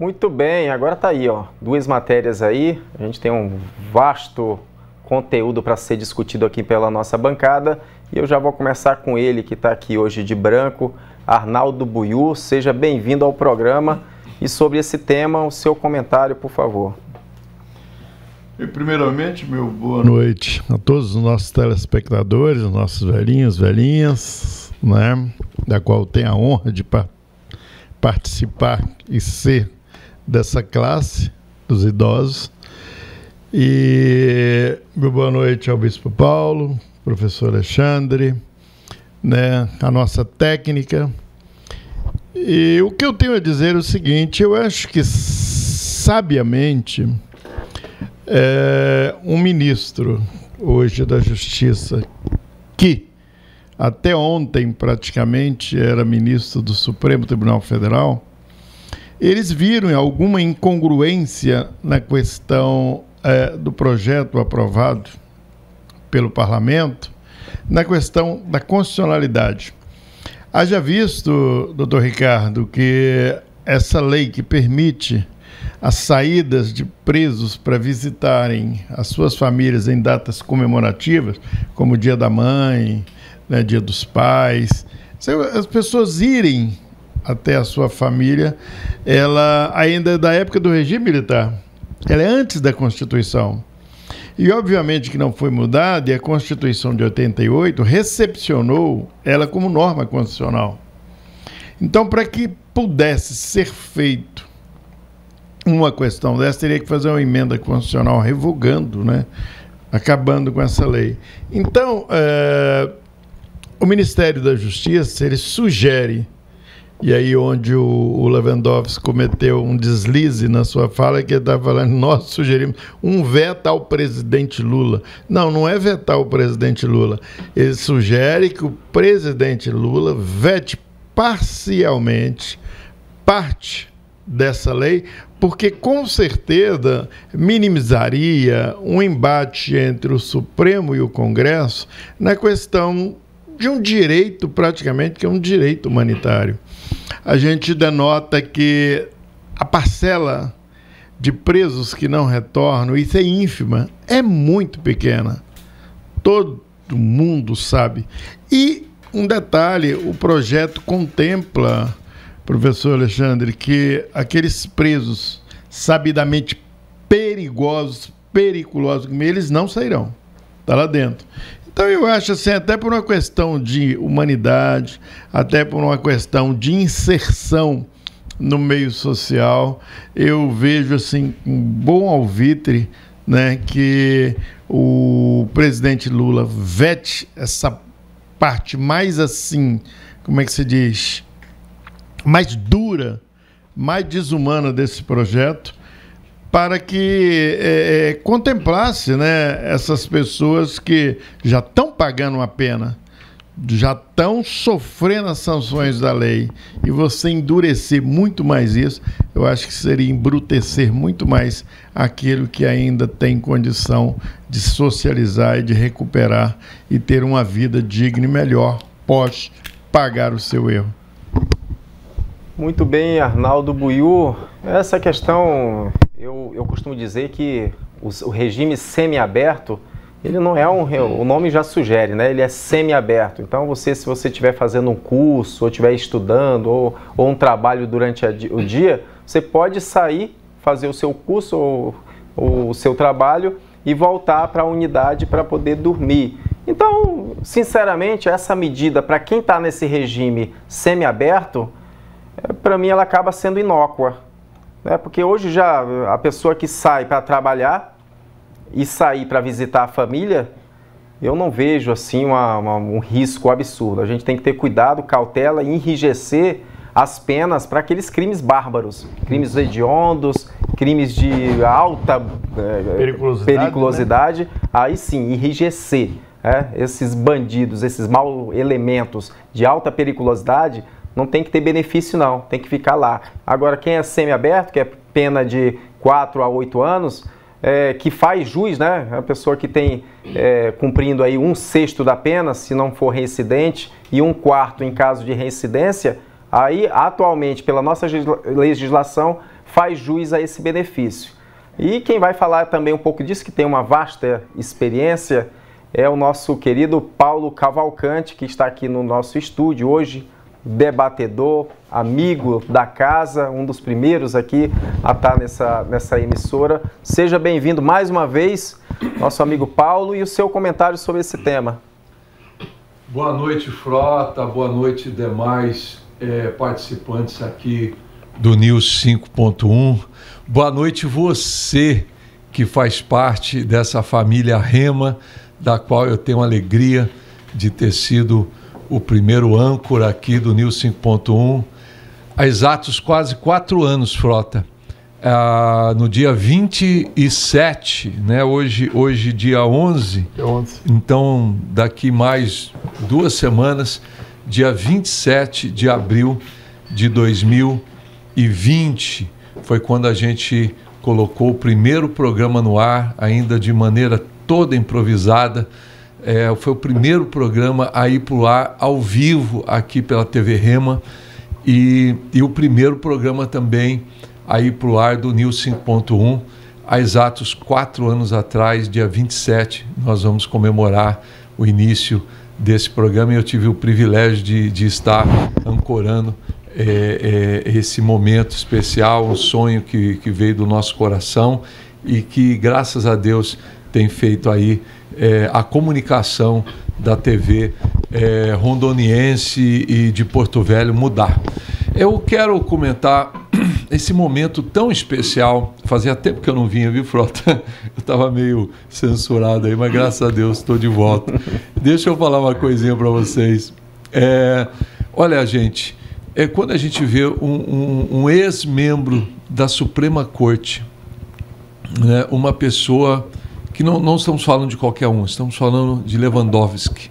Muito bem, agora tá aí, ó, duas matérias aí. A gente tem um vasto conteúdo para ser discutido aqui pela nossa bancada e eu já vou começar com ele que está aqui hoje de branco, Arnaldo Buiu. Seja bem-vindo ao programa e sobre esse tema, o seu comentário, por favor. E primeiramente, meu boa noite a todos os nossos telespectadores, os nossos velhinhos, velhinhas, né, da qual tenho a honra de pa participar e ser dessa classe dos idosos. E meu boa noite ao Bispo Paulo, professor Alexandre, né, a nossa técnica. E o que eu tenho a dizer é o seguinte: eu acho que sabiamente é, um ministro hoje da Justiça que até ontem praticamente era ministro do Supremo Tribunal Federal eles viram alguma incongruência na questão é, do projeto aprovado pelo parlamento, na questão da constitucionalidade. Haja visto, doutor Ricardo, que essa lei que permite as saídas de presos para visitarem as suas famílias em datas comemorativas, como Dia da Mãe, né, Dia dos Pais, as pessoas irem até a sua família, ela ainda é da época do regime militar. Ela é antes da Constituição. E obviamente que não foi mudada, e a Constituição de 88 recepcionou ela como norma constitucional. Então, para que pudesse ser feito uma questão dessa, teria que fazer uma emenda constitucional revogando, né? acabando com essa lei. Então, é, o Ministério da Justiça ele sugere e aí onde o, o Lewandowski cometeu um deslize na sua fala, que ele estava falando, nós sugerimos um veto ao presidente Lula. Não, não é vetar o presidente Lula. Ele sugere que o presidente Lula vete parcialmente parte dessa lei, porque com certeza minimizaria um embate entre o Supremo e o Congresso na questão de um direito, praticamente, que é um direito humanitário a gente denota que a parcela de presos que não retornam, isso é ínfima, é muito pequena. Todo mundo sabe. E um detalhe: o projeto contempla, professor Alexandre, que aqueles presos sabidamente perigosos, periculosos, eles não sairão. Está lá dentro. Então eu acho assim, até por uma questão de humanidade, até por uma questão de inserção no meio social, eu vejo assim um bom alvitre, né, que o presidente Lula vete essa parte mais assim, como é que se diz, mais dura, mais desumana desse projeto para que é, é, contemplasse né, essas pessoas que já estão pagando uma pena, já estão sofrendo as sanções da lei, e você endurecer muito mais isso, eu acho que seria embrutecer muito mais aquilo que ainda tem condição de socializar e de recuperar e ter uma vida digna e melhor pós pagar o seu erro. Muito bem, Arnaldo Buiu. Essa questão eu, eu costumo dizer que o, o regime semiaberto, ele não é um. O nome já sugere, né? Ele é semiaberto. Então, você, se você estiver fazendo um curso, ou estiver estudando, ou, ou um trabalho durante a, o dia, você pode sair, fazer o seu curso ou, ou o seu trabalho e voltar para a unidade para poder dormir. Então, sinceramente, essa medida para quem está nesse regime semiaberto, é, para mim ela acaba sendo inócua. Né? Porque hoje já a pessoa que sai para trabalhar e sair para visitar a família, eu não vejo assim uma, uma, um risco absurdo. A gente tem que ter cuidado, cautela e enrijecer as penas para aqueles crimes bárbaros, crimes hediondos, crimes de alta é, periculosidade, periculosidade né? aí sim, enrijecer. É, esses bandidos, esses mal elementos de alta periculosidade, não tem que ter benefício não, tem que ficar lá. Agora, quem é semi-aberto, que é pena de 4 a 8 anos, é, que faz juiz, né? A pessoa que tem é, cumprindo aí um sexto da pena, se não for reincidente, e um quarto em caso de reincidência, aí atualmente, pela nossa legislação, faz jus a esse benefício. E quem vai falar também um pouco disso, que tem uma vasta experiência, é o nosso querido Paulo Cavalcante, que está aqui no nosso estúdio hoje, debatedor, amigo da casa, um dos primeiros aqui a estar nessa, nessa emissora. Seja bem-vindo mais uma vez, nosso amigo Paulo, e o seu comentário sobre esse tema. Boa noite, Frota, boa noite, demais é, participantes aqui do News 5.1. Boa noite, você que faz parte dessa família Rema, da qual eu tenho alegria de ter sido o primeiro âncora aqui do News 5.1. Há exatos quase quatro anos, Frota. Ah, no dia 27, né? hoje, hoje dia 11, 11, então daqui mais duas semanas, dia 27 de abril de 2020, foi quando a gente colocou o primeiro programa no ar, ainda de maneira toda improvisada. É, foi o primeiro programa a ir para o ar ao vivo aqui pela TV Rema e, e o primeiro programa também aí para o ar do News 5.1. Há exatos quatro anos atrás, dia 27, nós vamos comemorar o início desse programa e eu tive o privilégio de, de estar ancorando é, é, esse momento especial, um sonho que, que veio do nosso coração e que, graças a Deus, tem feito aí é, a comunicação da TV é, rondoniense e de Porto Velho mudar. Eu quero comentar esse momento tão especial. Fazia tempo que eu não vinha, viu, Frota? Eu estava meio censurado aí, mas graças a Deus estou de volta. Deixa eu falar uma coisinha para vocês. É, olha, gente, é quando a gente vê um, um, um ex-membro da Suprema Corte, né, uma pessoa que não, não estamos falando de qualquer um, estamos falando de Lewandowski,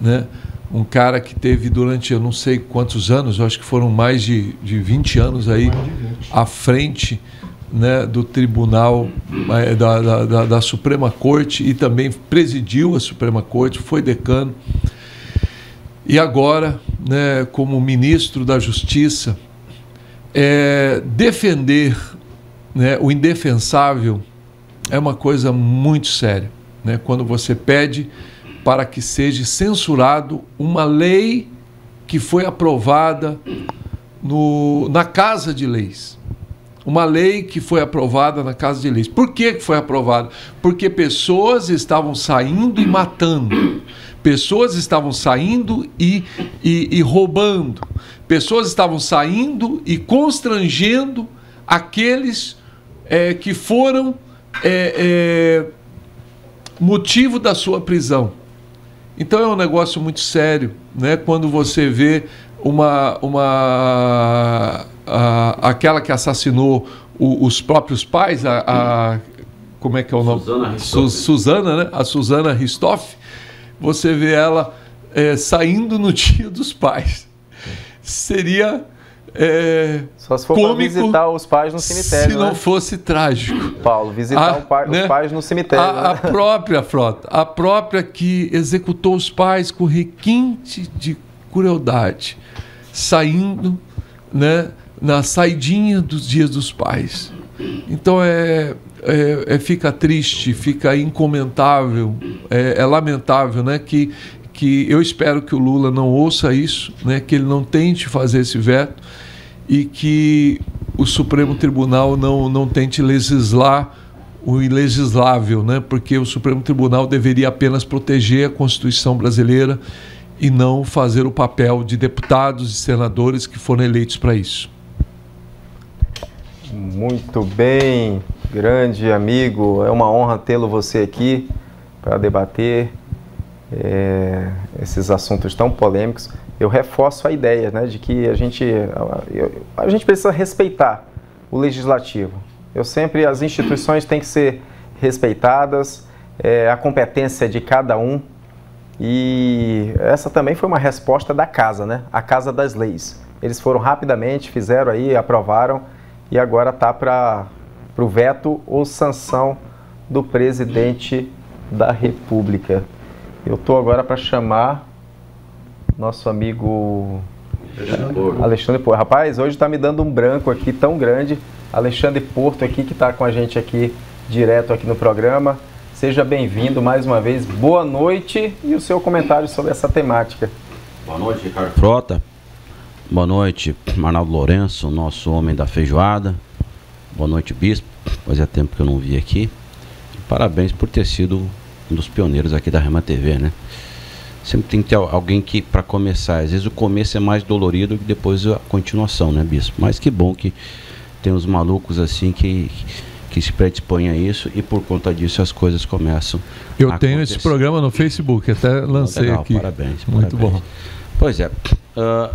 né? um cara que teve durante eu não sei quantos anos, acho que foram mais de, de 20 anos aí à frente né, do Tribunal eh, da, da, da, Suprema Corte e também presidiu a Suprema Corte, foi decano. E agora, né, como ministro da Justiça, é, defender né, o indefensável é uma coisa muito séria. Né? Quando você pede para que seja censurado uma lei que foi aprovada no, na Casa de Leis. Uma lei que foi aprovada na Casa de Leis. Por que foi aprovada? Porque pessoas estavam saindo e matando. Pessoas estavam saindo e, e, e roubando. Pessoas estavam saindo e constrangendo aqueles é, que foram é, é, motivo da sua prisão. Então é um negócio muito sério, né? Quando você vê uma, uma a, aquela que assassinou o, os próprios pais, a, a, como é que é o nome? Suzana Su, Suzana, né? A Suzana Ristoff, você vê ela é, saindo no dia dos pais. Seria é, Só se for cômico, visitar os pais no cemitério. Se não né? fosse trágico. Paulo, visitar a, pai, né? os pais no cemitério. A, né? a, própria frota, a própria que executou os pais com requinte de crueldade, saindo né, na saidinha dos dias dos pais. Então é, é, é fica triste, fica incomentável, é, é lamentável né, que, que eu espero que o Lula não ouça isso, né, que ele não tente fazer esse veto e que o Supremo Tribunal não, não tente legislar o ilegislável, né? porque o Supremo Tribunal deveria apenas proteger a Constituição brasileira e não fazer o papel de deputados e senadores que foram eleitos para isso. Muito bem, grande amigo, é uma honra tê-lo você aqui para debater é, esses assuntos tão polêmicos eu reforço a ideia né, de que a gente, a, gente precisa respeitar o legislativo. Eu sempre, as instituições têm que ser respeitadas, é, a competência de cada um. E essa também foi uma resposta da casa, né? A Casa das Leis. Eles foram rapidamente, fizeram aí, aprovaram e agora está para o veto ou sanção do presidente da República. Eu estou agora para chamar nosso amigo Alexandre Pô. Rapaz, hoje está me dando um branco aqui tão grande. Alexandre Porto aqui, que está com a gente aqui direto aqui no programa. Seja bem-vindo mais uma vez. Boa noite e o seu comentário sobre essa temática. Boa noite, Ricardo Frota. Boa noite, Arnaldo Lourenço, nosso homem da feijoada. Boa noite, Bispo. Fazia tempo que eu não vi aqui. Parabéns por ter sido um dos pioneiros aqui da Rema TV, né? Sempre tem que ter alguém que, para começar, às vezes o começo é mais dolorido que depois a continuação, né, Bispo? Mas que bom que tem uns malucos assim que, que se predispõem a isso e por conta disso as coisas começam. Eu tenho acontecer. esse programa no Facebook, até lancei Legal, aqui. Parabéns. Muito parabéns. bom. Pois é. Uh,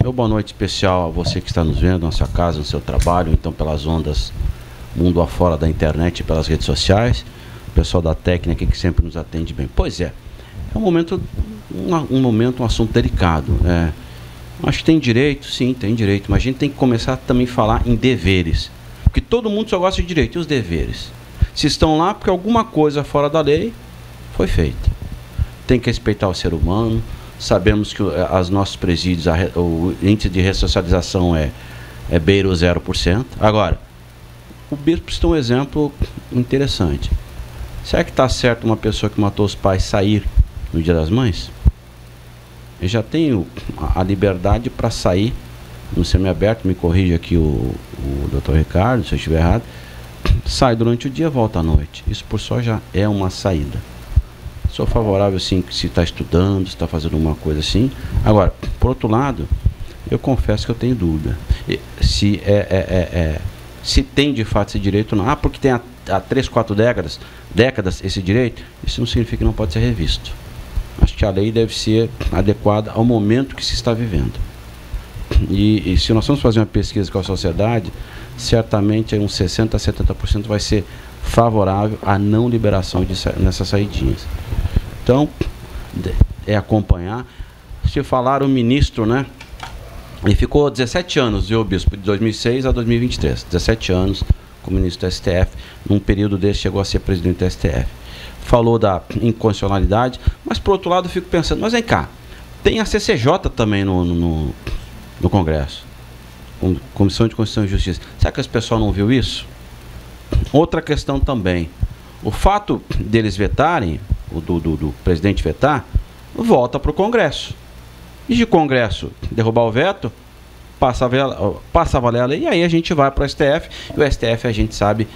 meu boa noite especial a você que está nos vendo na sua casa, no seu trabalho, então pelas ondas mundo afora da internet e pelas redes sociais. O pessoal da técnica que sempre nos atende bem. Pois é. É um momento, um, um momento, um assunto delicado. É, acho que tem direito, sim, tem direito, mas a gente tem que começar também a falar em deveres. Porque todo mundo só gosta de direito. E os deveres? Se estão lá porque alguma coisa fora da lei foi feita. Tem que respeitar o ser humano. Sabemos que as nossos presídios, a, o índice de ressocialização é, é beira o 0%. Agora, o bispo tem um exemplo interessante. Será que está certo uma pessoa que matou os pais sair no Dia das Mães? Eu já tenho a liberdade para sair no semiaberto, me corrija aqui o, o doutor Ricardo, se eu estiver errado, sai durante o dia volta à noite. Isso por só já é uma saída. Sou favorável sim se está estudando, se está fazendo uma coisa assim. Agora, por outro lado, eu confesso que eu tenho dúvida. Se é, é, é, é se tem de fato esse direito não. Ah, porque tem há, há três, quatro décadas, décadas esse direito, isso não significa que não pode ser revisto. Acho que a lei deve ser adequada ao momento que se está vivendo. E, e se nós vamos fazer uma pesquisa com a sociedade, certamente uns 60% a 70% vai ser favorável à não liberação de, nessas saidinhas. Então, é acompanhar. Se falar o ministro, né? Ele ficou 17 anos, viu, Bispo? De 2006 a 2023. 17 anos como ministro do STF. Num período desse chegou a ser presidente do STF. Falou da inconstitucionalidade, mas por outro lado eu fico pensando, mas vem cá, tem a CCJ também no, no, no Congresso. Comissão de Constituição e Justiça. Será que esse pessoal não viu isso? Outra questão também. O fato deles vetarem, o do, do, do presidente vetar, volta para o Congresso. E de Congresso derrubar o veto, passa a, valer, passa a valer a lei, e aí a gente vai para o STF, e o STF a gente sabe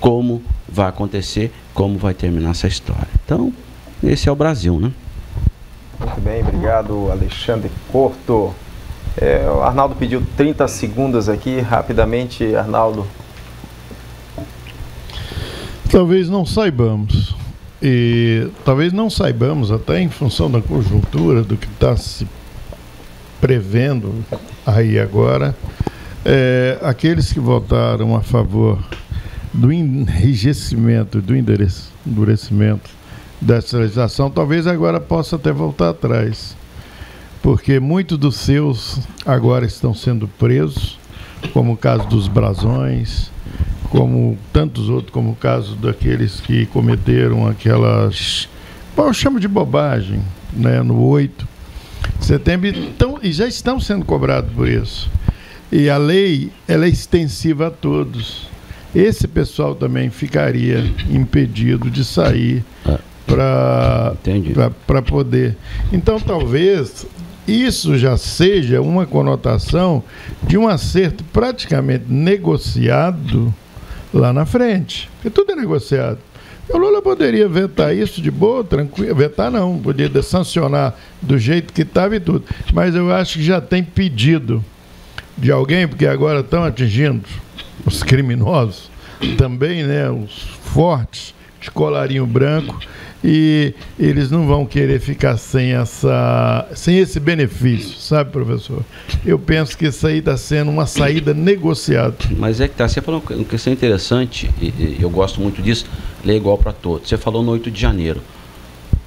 como vai acontecer, como vai terminar essa história. Então, esse é o Brasil, né? Muito bem, obrigado Alexandre Porto. É, o Arnaldo pediu 30 segundos aqui, rapidamente, Arnaldo. Talvez não saibamos, e talvez não saibamos, até em função da conjuntura, do que está se prevendo aí agora, é, aqueles que votaram a favor do enrijecimento, do endurecimento dessa legislação, talvez agora possa até voltar atrás. Porque muitos dos seus agora estão sendo presos, como o caso dos brasões, como tantos outros, como o caso daqueles que cometeram aquelas. Bom, eu chamo de bobagem, né, no 8 setembro então, e já estão sendo cobrados por isso. E a lei ela é extensiva a todos. Esse pessoal também ficaria impedido de sair ah. para poder. Então, talvez isso já seja uma conotação de um acerto praticamente negociado lá na frente. Porque tudo é negociado. O Lula poderia vetar isso de boa, tranquilo. Vetar não, poderia sancionar do jeito que estava e tudo. Mas eu acho que já tem pedido de alguém, porque agora estão atingindo os criminosos, também, né, os fortes, de colarinho branco e eles não vão querer ficar sem essa sem esse benefício, sabe, professor? Eu penso que isso aí está sendo uma saída negociada. Mas é que tá, você falou uma questão interessante, e, eu gosto muito disso, lei igual para todos. Você falou no 8 de janeiro.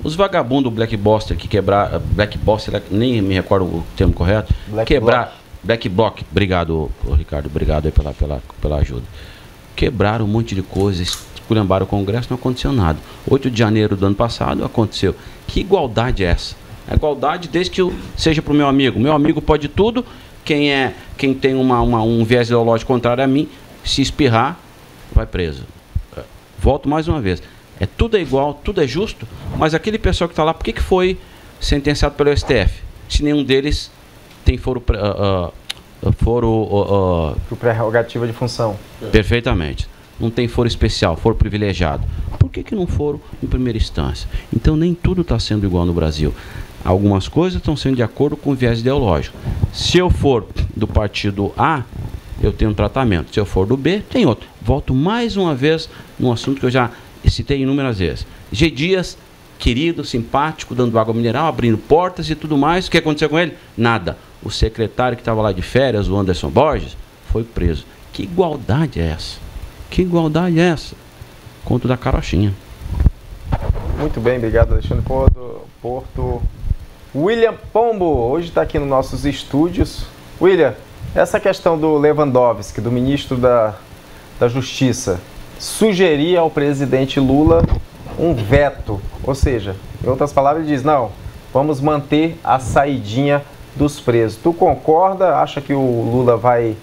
Os vagabundos Black Boster que quebrar, Black Boster, nem me recordo o termo correto, Black quebrar, Block. Black Block, obrigado, Ricardo, obrigado pela, pela, pela ajuda. Quebraram um monte de coisas, esculhambaram o Congresso, não aconteceu nada. 8 de janeiro do ano passado aconteceu. Que igualdade é essa? A igualdade desde que eu seja para o meu amigo. Meu amigo pode tudo, quem é quem tem uma, uma, um viés ideológico contrário a mim Se espirrar, vai preso. É, volto mais uma vez. É tudo é igual, tudo é justo, mas aquele pessoal que está lá, por que, que foi sentenciado pelo STF? Se nenhum deles tem foro, uh, uh, foro uh, Por prerrogativa de função. Perfeitamente. Não tem foro especial, foro privilegiado. Por que, que não foram em primeira instância? Então nem tudo está sendo igual no Brasil. Algumas coisas estão sendo de acordo com o viés ideológico. Se eu for do partido A, eu tenho um tratamento. Se eu for do B, tem outro. Volto mais uma vez num assunto que eu já citei inúmeras vezes. G. Dias, querido, simpático, dando água mineral, abrindo portas e tudo mais. O que aconteceu com ele? Nada. O secretário que estava lá de férias, o Anderson Borges, foi preso. Que igualdade é essa? Que igualdade é essa? Conto da carochinha. Muito bem, obrigado, Alexandre Porto. Porto. William Pombo, hoje está aqui nos nossos estúdios. William, essa questão do Lewandowski, do ministro da, da Justiça, sugeria ao presidente Lula um veto, ou seja, em outras palavras, ele diz: não, vamos manter a saidinha dos presos. Tu concorda? Acha que o Lula vai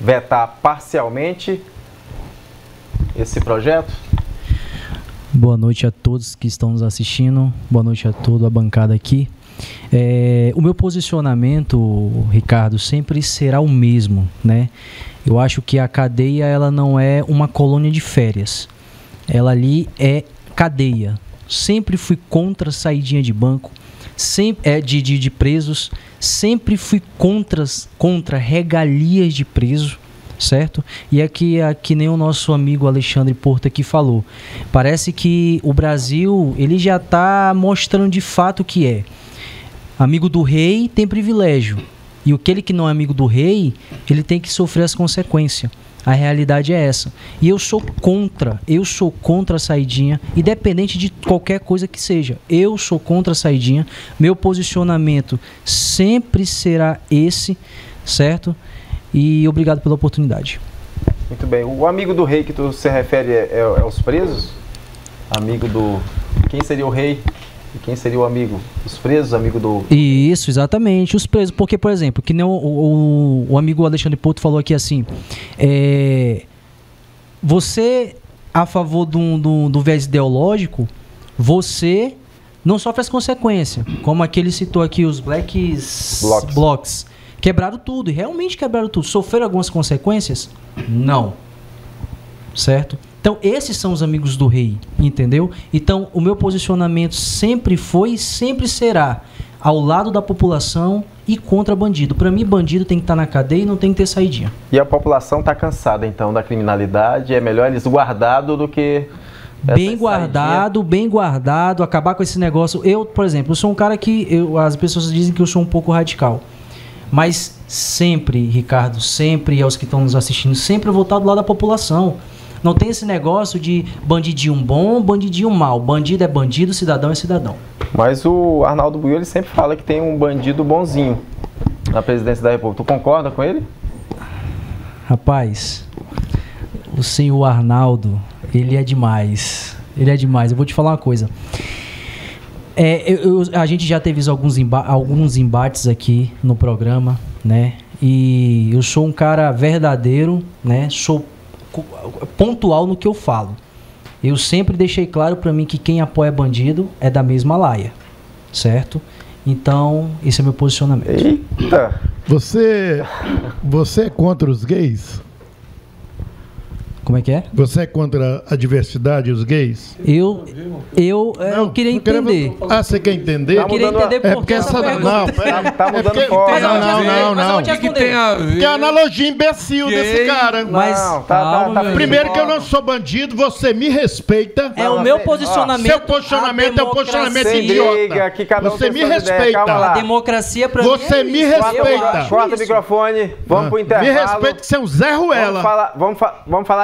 vetar parcialmente esse projeto? Boa noite a todos que estão nos assistindo. Boa noite a toda a bancada aqui. É, o meu posicionamento, Ricardo, sempre será o mesmo, né? Eu acho que a cadeia ela não é uma colônia de férias. Ela ali é cadeia. Sempre fui contra saidinha de banco, é de, de, de presos, sempre fui contra, contra regalias de preso certo? E aqui, é que nem o nosso amigo Alexandre Porto aqui falou. Parece que o Brasil ele já está mostrando de fato o que é. Amigo do rei tem privilégio. E aquele que não é amigo do rei, ele tem que sofrer as consequências. A realidade é essa. E eu sou contra, eu sou contra a saidinha, independente de qualquer coisa que seja. Eu sou contra a saidinha. Meu posicionamento sempre será esse, certo? E obrigado pela oportunidade. Muito bem. O amigo do rei que tu se refere é, é, é os presos? Amigo do. Quem seria o rei? E quem seria o amigo? Os presos, amigo do. Isso, exatamente. Os presos. Porque, por exemplo, que nem o, o, o amigo Alexandre Porto falou aqui assim. É, você, a favor do, do, do viés ideológico, você não sofre as consequências. Como aquele citou aqui, os Blacks Blocks. blocks. Quebraram tudo, e realmente quebraram tudo. Sofreram algumas consequências? Não. Certo? Então, esses são os amigos do rei, entendeu? Então, o meu posicionamento sempre foi e sempre será ao lado da população e contra bandido. Para mim, bandido tem que estar tá na cadeia e não tem que ter saidinha. E a população está cansada, então, da criminalidade. É melhor eles guardado do que. Bem guardado, saidinha. bem guardado, acabar com esse negócio. Eu, por exemplo, eu sou um cara que eu, as pessoas dizem que eu sou um pouco radical. Mas sempre, Ricardo, sempre aos que estão nos assistindo, sempre voltado do lado da população. Não tem esse negócio de bandidinho bom, bandidinho mal. Bandido é bandido, cidadão é cidadão. Mas o Arnaldo Buiu, ele sempre fala que tem um bandido bonzinho na presidência da República. Tu concorda com ele? Rapaz, o senhor Arnaldo, ele é demais. Ele é demais. Eu vou te falar uma coisa. É, eu, eu, a gente já teve alguns, emba alguns embates aqui no programa, né? E eu sou um cara verdadeiro, né? Sou pontual no que eu falo. Eu sempre deixei claro para mim que quem apoia bandido é da mesma laia, certo? Então, esse é meu posicionamento. Eita! Você, você é contra os gays? Como é que é? Você é contra a diversidade, os gays? Eu, eu, é, eu queria entender. Ah, você quer entender? Eu queria entender é porque essa não, tá, tá mudando é porque, Não, não, não, não. O que, que tem a ver? Que analogia imbecil Gay? desse cara. Mas não, tá, tá, tá, primeiro que eu não sou bandido, você me respeita. É o meu posicionamento. Seu posicionamento é um posicionamento idiota. Que cada um você me respeita. A democracia para mim. Você me respeita. Corta o microfone. Vamos pro intervalo. Me respeita que você é um Zé Ruela. Vamos falar, vamos falar